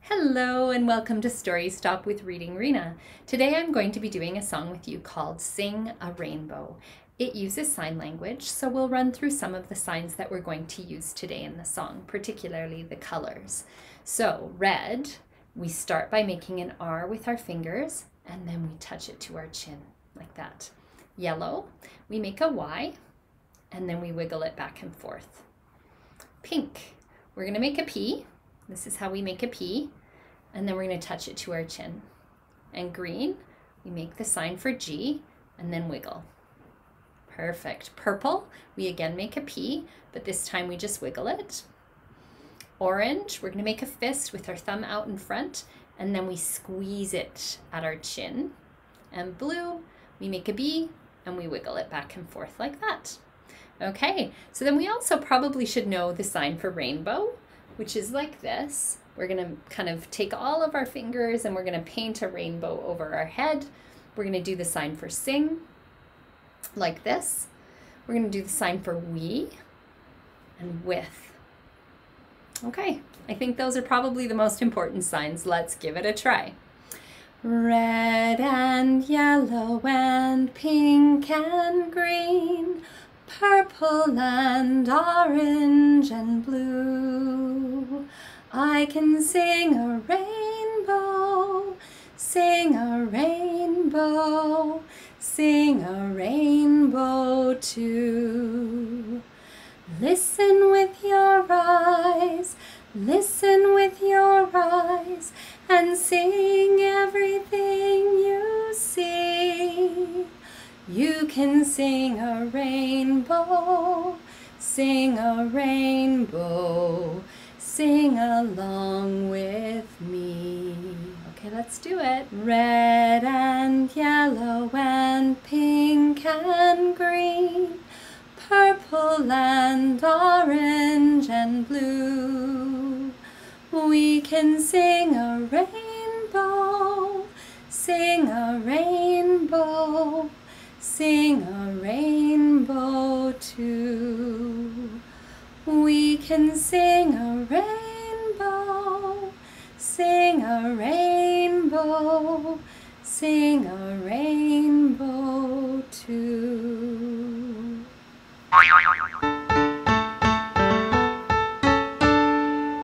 Hello and welcome to Story Stop with Reading Rena. Today I'm going to be doing a song with you called Sing a Rainbow. It uses sign language, so we'll run through some of the signs that we're going to use today in the song, particularly the colors. So, red, we start by making an R with our fingers and then we touch it to our chin like that. Yellow, we make a Y and then we wiggle it back and forth. Pink, we're going to make a P. This is how we make a P. And then we're going to touch it to our chin. And green, we make the sign for G and then wiggle. Perfect. Purple, we again make a P, but this time we just wiggle it. Orange, we're going to make a fist with our thumb out in front and then we squeeze it at our chin. And blue, we make a B and we wiggle it back and forth like that. Okay, so then we also probably should know the sign for rainbow, which is like this. We're gonna kind of take all of our fingers and we're gonna paint a rainbow over our head. We're gonna do the sign for sing, like this. We're gonna do the sign for we and with. Okay, I think those are probably the most important signs. Let's give it a try. Red and yellow and pink and green, purple and orange and blue. I can sing a rainbow, sing a rainbow, sing a rainbow too. Listen with your eyes, listen with your eyes, and sing You can sing a rainbow, sing a rainbow, sing along with me. Okay, let's do it. Red and yellow and pink and green, purple and orange and blue. We can sing a rainbow, sing a rainbow, can sing a rainbow, sing a rainbow, sing a rainbow too.